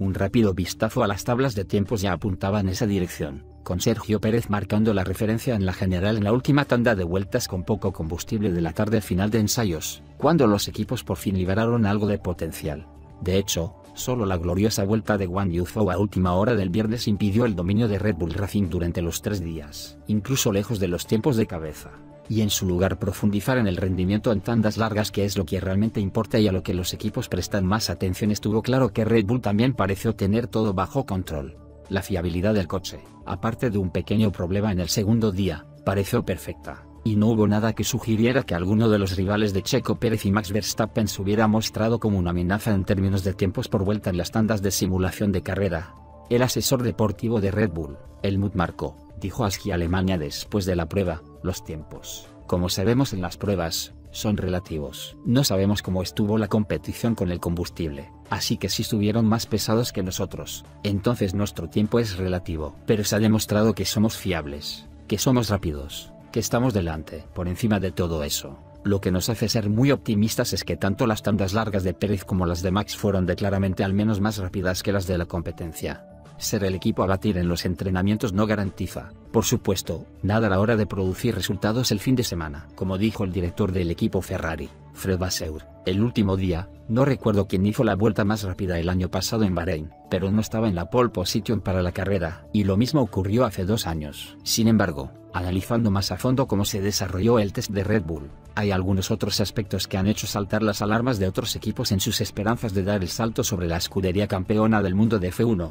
Un rápido vistazo a las tablas de tiempos ya apuntaba en esa dirección, con Sergio Pérez marcando la referencia en la general en la última tanda de vueltas con poco combustible de la tarde final de ensayos, cuando los equipos por fin liberaron algo de potencial. De hecho, solo la gloriosa vuelta de One Yuzhou a última hora del viernes impidió el dominio de Red Bull Racing durante los tres días, incluso lejos de los tiempos de cabeza y en su lugar profundizar en el rendimiento en tandas largas que es lo que realmente importa y a lo que los equipos prestan más atención estuvo claro que Red Bull también pareció tener todo bajo control. La fiabilidad del coche, aparte de un pequeño problema en el segundo día, pareció perfecta, y no hubo nada que sugiriera que alguno de los rivales de Checo Pérez y Max Verstappen se hubiera mostrado como una amenaza en términos de tiempos por vuelta en las tandas de simulación de carrera. El asesor deportivo de Red Bull, Helmut Marko, dijo Aski Alemania después de la prueba, los tiempos, como sabemos en las pruebas, son relativos. No sabemos cómo estuvo la competición con el combustible, así que si estuvieron más pesados que nosotros, entonces nuestro tiempo es relativo. Pero se ha demostrado que somos fiables, que somos rápidos, que estamos delante. Por encima de todo eso, lo que nos hace ser muy optimistas es que tanto las tandas largas de Pérez como las de Max fueron de claramente al menos más rápidas que las de la competencia. Ser el equipo a batir en los entrenamientos no garantiza, por supuesto, nada a la hora de producir resultados el fin de semana. Como dijo el director del equipo Ferrari, Fred Vasseur, el último día, no recuerdo quién hizo la vuelta más rápida el año pasado en Bahrein, pero no estaba en la pole position para la carrera, y lo mismo ocurrió hace dos años. Sin embargo, analizando más a fondo cómo se desarrolló el test de Red Bull, hay algunos otros aspectos que han hecho saltar las alarmas de otros equipos en sus esperanzas de dar el salto sobre la escudería campeona del mundo de F1,